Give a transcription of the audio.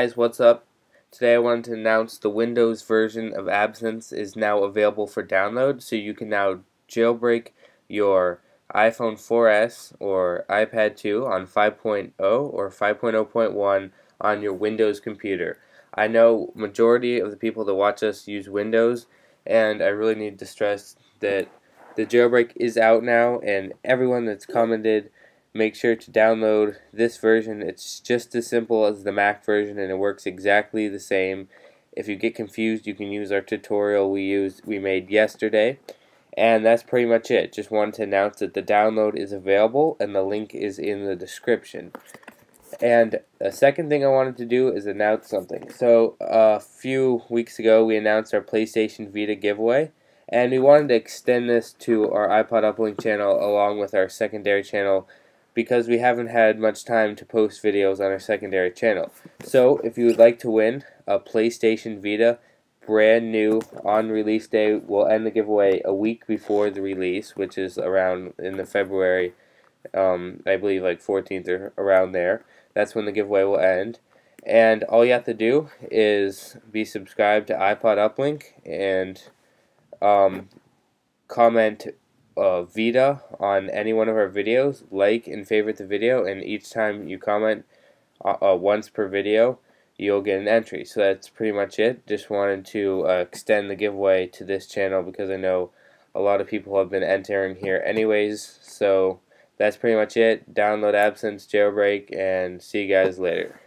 Guys, what's up? Today I wanted to announce the Windows version of Absinthe is now available for download, so you can now jailbreak your iPhone 4S or iPad 2 on 5.0 or 5.0.1 on your Windows computer. I know majority of the people that watch us use Windows, and I really need to stress that the jailbreak is out now, and everyone that's commented make sure to download this version. It's just as simple as the Mac version and it works exactly the same. If you get confused, you can use our tutorial we used we made yesterday. And that's pretty much it. Just wanted to announce that the download is available and the link is in the description. And the second thing I wanted to do is announce something. So a few weeks ago we announced our PlayStation Vita giveaway and we wanted to extend this to our iPod Uplink channel along with our secondary channel because we haven't had much time to post videos on our secondary channel. So if you would like to win a PlayStation Vita brand new on release day, we'll end the giveaway a week before the release, which is around in the February, um, I believe like 14th or around there. That's when the giveaway will end. And all you have to do is be subscribed to iPod Uplink and um, comment uh, Vita on any one of our videos, like and favorite the video, and each time you comment uh, uh, once per video, you'll get an entry. So that's pretty much it. Just wanted to uh, extend the giveaway to this channel because I know a lot of people have been entering here anyways. So that's pretty much it. Download Absinthe, jailbreak, and see you guys later.